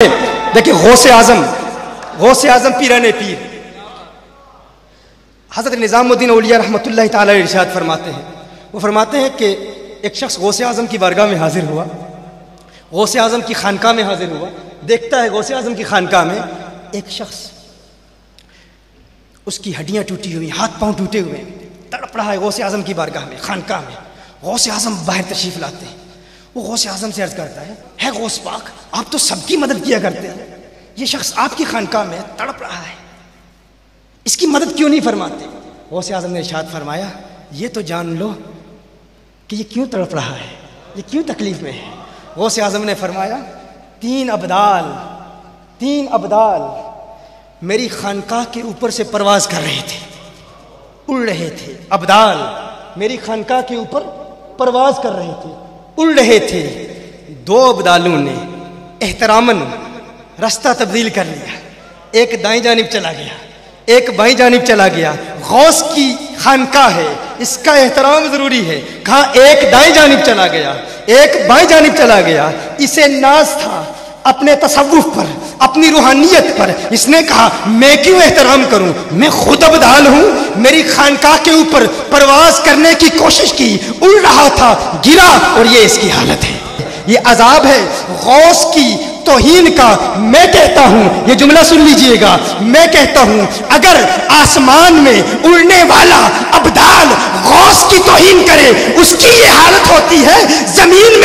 देखिए, गौसे आज़म, गौस आज़म पीरान पीर। हज़रत निज़ामुद्दीन उलिया रहमतुल्लाह ताला इरशाद फरमाते हैं। वो फरमाते हैं कि एक शख्स गौसे आज़म की बारगाह में हाजिर हुआ, गौसे आज़म की खानका में हाजिर हुआ, देखता है गौसे आज़म की खानका में एक शख्स, उसकी हड्डियाँ टूटी हुई, हाथ पाँव टूटे हुए, तड़प रहा है गौसे आज़म की बारगाह में खानका में। गौसे आज़म बाहर तशरीफ़ लाते हैं। वो गौस आज़म से अर्ज़ करता है है गौस पाक, आप तो सबकी मदद किया करते हैं। ये शख्स आपकी खानका में तड़प रहा है। इसकी मदद क्यों नहीं फरमाते? गौस आज़म ने इशाद फरमाया, ये तो जान लो कि ये क्यों तड़प रहा है, ये क्यों तकलीफ़ में है? गौस आज़म ने फरमाया, तीन अबदाल तीन अबदाल मेरी खानका के ऊपर से परवाज कर रहे थे, उड़ रहे थे। अबदाल मेरी खानका के ऊपर परवाज कर रहे थे। उड़ रहे थे। दो अबदालों ने एहतरामन रास्ता तब्दील कर लिया। एक दाई जानब चला गया, एक बाई जानब चला गया। गौस की खानका है, इसका एहतराम ज़रूरी है। कहा, एक दाई जानब चला गया, एक बाई जानब चला गया। इसे नाज था अपने तसव्वुफ पर, अपनी रूहानियत पर। इसने कहा, मैं क्यों एहतराम करूँ? मैं खुद अबदाल हूँ। मेरी खानका के ऊपर परवाज करने की कोशिश की। उड़ रहा था, गिरा, और ये इसकी हालत है। ये अजाब है। गौस की तोहीन का मैं कहता हूँ। ये जुमला सुन लीजिएगा। मैं कहता हूँ, अगर आसमान में उड़ने वाला अबदाल गौस की तोहीन करे, उसकी ये हालत होती है ज़मीन